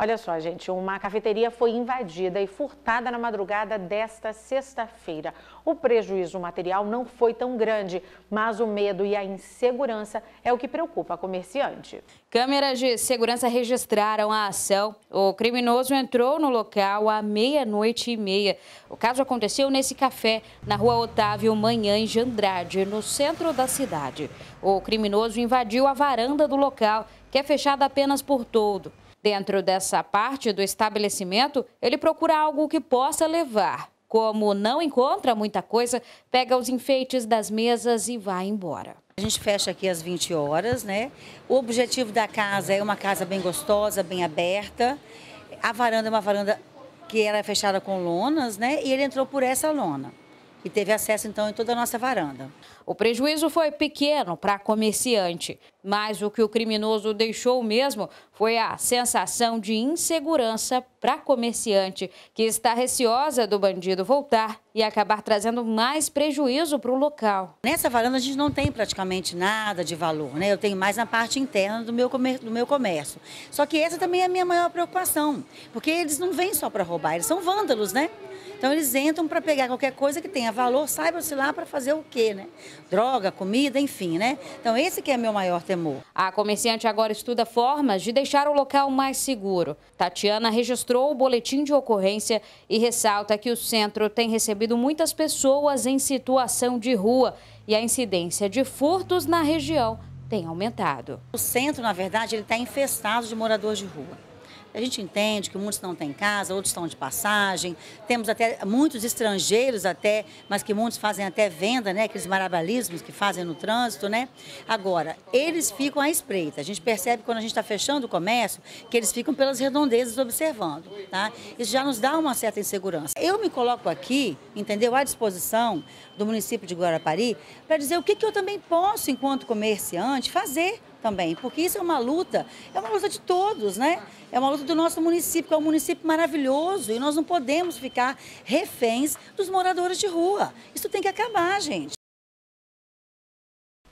Olha só, gente, uma cafeteria foi invadida e furtada na madrugada desta sexta-feira. O prejuízo material não foi tão grande, mas o medo e a insegurança é o que preocupa a comerciante. Câmeras de segurança registraram a ação. O criminoso entrou no local à meia-noite e meia. O caso aconteceu nesse café, na rua Otávio Manhã, em Jandrade, no centro da cidade. O criminoso invadiu a varanda do local, que é fechada apenas por todo. Dentro dessa parte do estabelecimento, ele procura algo que possa levar. Como não encontra muita coisa, pega os enfeites das mesas e vai embora. A gente fecha aqui às 20 horas, né? O objetivo da casa é uma casa bem gostosa, bem aberta. A varanda é uma varanda que era fechada com lonas, né? E ele entrou por essa lona e teve acesso então em toda a nossa varanda. O prejuízo foi pequeno para a comerciante, mas o que o criminoso deixou mesmo foi a sensação de insegurança para a comerciante, que está receosa do bandido voltar e acabar trazendo mais prejuízo para o local. Nessa varanda a gente não tem praticamente nada de valor, né? Eu tenho mais na parte interna do meu, comércio, do meu comércio. Só que essa também é a minha maior preocupação, porque eles não vêm só para roubar, eles são vândalos, né? Então eles entram para pegar qualquer coisa que tenha valor, saiba-se lá para fazer o quê, né? Droga, comida, enfim, né? Então esse que é meu maior temor. A comerciante agora estuda formas de deixar o local mais seguro. Tatiana registrou o boletim de ocorrência e ressalta que o centro tem recebido muitas pessoas em situação de rua e a incidência de furtos na região tem aumentado. O centro, na verdade, ele está infestado de moradores de rua. A gente entende que muitos não têm casa, outros estão de passagem. Temos até muitos estrangeiros até, mas que muitos fazem até venda, né? Aqueles marabalismos que fazem no trânsito, né? Agora, eles ficam à espreita. A gente percebe quando a gente está fechando o comércio que eles ficam pelas redondezas observando, tá? Isso já nos dá uma certa insegurança. Eu me coloco aqui, entendeu? À disposição do município de Guarapari para dizer o que, que eu também posso, enquanto comerciante, fazer também, porque isso é uma luta, é uma luta de todos, né? É uma luta do nosso município, que é um município maravilhoso e nós não podemos ficar reféns dos moradores de rua. Isso tem que acabar, gente.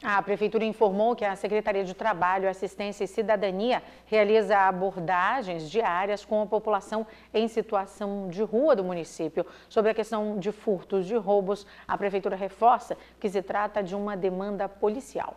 A Prefeitura informou que a Secretaria de Trabalho, Assistência e Cidadania realiza abordagens diárias com a população em situação de rua do município. Sobre a questão de furtos, de roubos, a Prefeitura reforça que se trata de uma demanda policial.